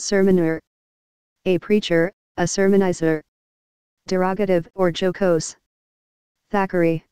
sermoner. A preacher, a sermonizer. Derogative or jocose. Thackeray.